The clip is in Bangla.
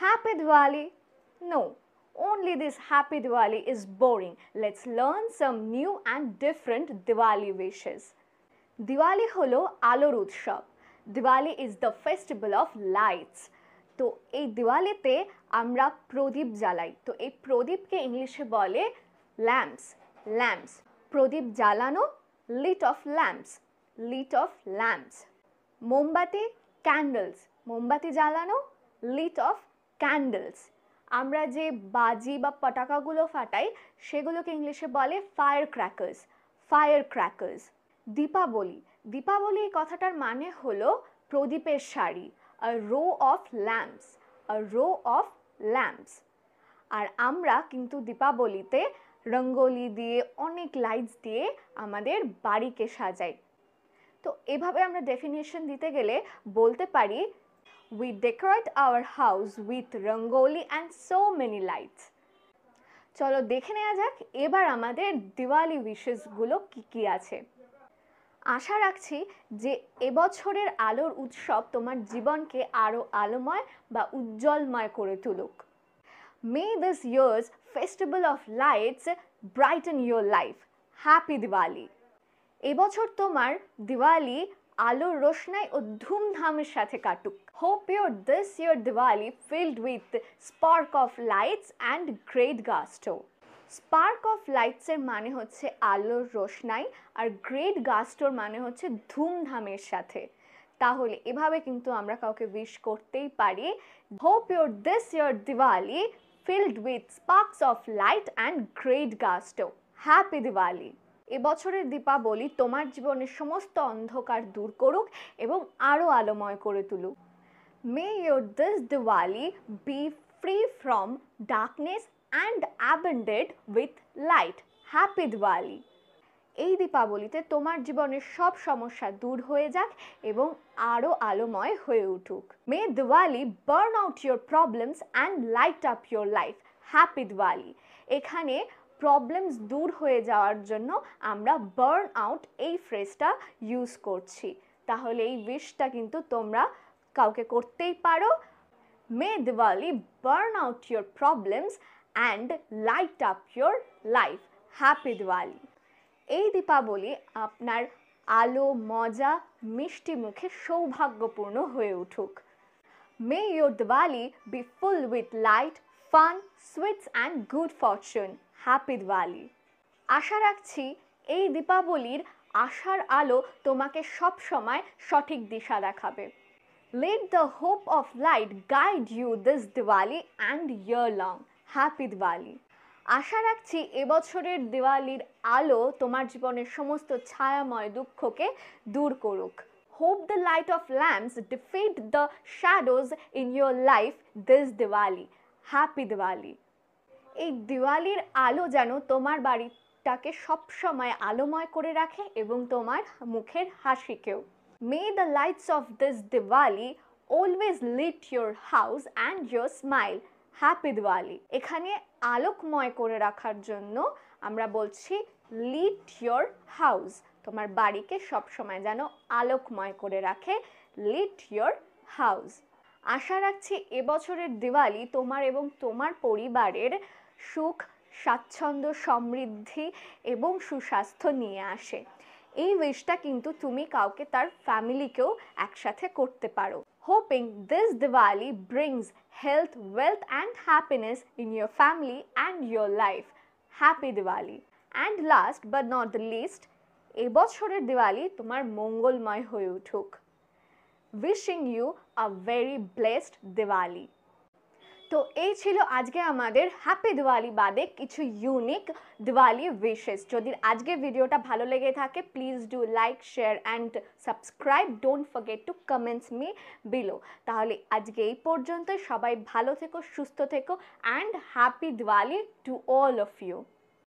Happy Diwali? No, only this Happy Diwali is boring. Let's learn some new and different Diwali wishes. Diwali হলো আলোর উৎসব Diwali is the festival of lights তো এই দিওয়ালিতে আমরা প্রদীপ জ্বালাই তো এই প্রদীপকে ইংলিশে বলে ল্যাম্পস ল্যাম্পস প্রদীপ জ্বালানো lit of lamps lit of lamps মোমবাতি ক্যান্ডেলস মোমবাতি জ্বালানো লিট অফ ক্যান্ডেলস আমরা যে বাজি বা পটাকাগুলো ফাটাই, সেগুলোকে ইংলিশে বলে fire crackers fire crackers Deepavali. Deepavali এই কথাটার মানে হলো প্রদীপের sari a row of lamps a row of lamps আর আমরা কিন্তু দীপাবলিতে রঙ্গোলি দিয়ে, অনেক লাইটস দিয়ে আমাদের বাড়িকে সাজাই। তো এভাবে আমরা ডেফিনেশন দিতে গেলে বলতে পারি we decorate our house with rangoli and so many lights চলো দেখে নেওয়া যাক এবার আমাদের দিওয়ালি উইশেসগুলো কী কী আছে। আশা রাখছি যে এবছরের আলোর উৎসব তোমার জীবনকে আরও আলোময় বা উজ্জ্বলময় করে তুলুক। May this year's festival of lights brighten your life happy Diwali এবছর তোমার দিওয়ালি আলোর রোশনাই ও ধুমধামের সাথে কাটুক। Hope your this year Diwali filled with spark of lights and great gusto spark of লাইটসের মানে হচ্ছে আলোর রোশনাই আর গ্রেট গাস্টোর মানে হচ্ছে ধুমধামের সাথে। তাহলে এভাবে কিন্তু আমরা কাউকে উইশ করতেই পারি। Hope your this year Diwali filled with sparks of light and great gusto happy Diwali এবছরের দীপাবলি তোমার জীবনের সমস্ত অন্ধকার দূর করুক এবং আরও আলোময় করে তুলুক। May your this Diwali be free from darkness and abounded with light happy Diwali এই দীপাবলিতে তোমার জীবনের সব সমস্যা দূর হয়ে যাক এবং আরও আলোময় হয়ে উঠুক। May Diwali burn out your problems and light up your life happy Diwali এখানে প্রবলেমস দূর হয়ে যাওয়ার জন্য আমরা বার্ন আউট এই ফ্রেজটা ইউজ করছি। তাহলে এই উইশটা কিন্তু তোমরা কাউকে করতেই পারো। May Diwali burn out your problems and light up your life happy Diwali এই দীপাবলি আপনার আলো, মজা, মিষ্টি মুখে সৌভাগ্যপূর্ণ হয়ে উঠুক। May your Diwali be full with light fun sweets and good fortune happy Diwali আশা রাখছি এই দীপাবলির আশার আলো তোমাকে সব সময় সঠিক দিশা দেখাবে। Let the hope of light guide you this Diwali and year long happy Diwali আশা রাখছি এবছরের দিওয়ালির আলো তোমার জীবনের সমস্ত ছায়াময় দুঃখকে দূর করুক। Hope the light of lamps defeat the shadows in your life this Diwali happy Diwali এই দিওয়ালির আলো যেন তোমার বাড়িটাকে সবসময় আলোময় করে রাখে এবং তোমার মুখের হাসিকেও। May the lights of this Diwali always lit your house and your smile happy Diwali এখানে আলোকময় করে রাখার জন্য আমরা বলছি লিট ইয়োর হাউস তোমার বাড়িকে সবসময় যেন আলোকময় করে রাখে। লিট ইয়োর হাউস আশা রাখছি এবছরের দিওয়ালি তোমার এবং তোমার পরিবারের সুখ, স্বাচ্ছন্দ্য, সমৃদ্ধি এবং সুস্বাস্থ্য নিয়ে আসে। এই উইশটা কিন্তু তুমি কাউকে তার ফ্যামিলিকেও একসাথে করতে পারো। Hoping this Diwali brings health wealth and happiness in your family and your life happy Diwali and last but not the least এবছরের দিওয়ালি তোমার মঙ্গলময় হয়ে উঠুক। Wishing you a very blessed Diwali তো এই ছিল আজকে আমাদের হ্যাপি দিওয়ালি বাদে কিছু ইউনিক দিওয়ালি উইশেস যদি আজকে ভিডিওটা ভালো লেগে থাকে please do like share and subscribe don't forget to comments me below তাহলে আজকে এই পর্যন্ত সবাই ভালো থেকো, সুস্থ থেকো and happy Diwali to all of you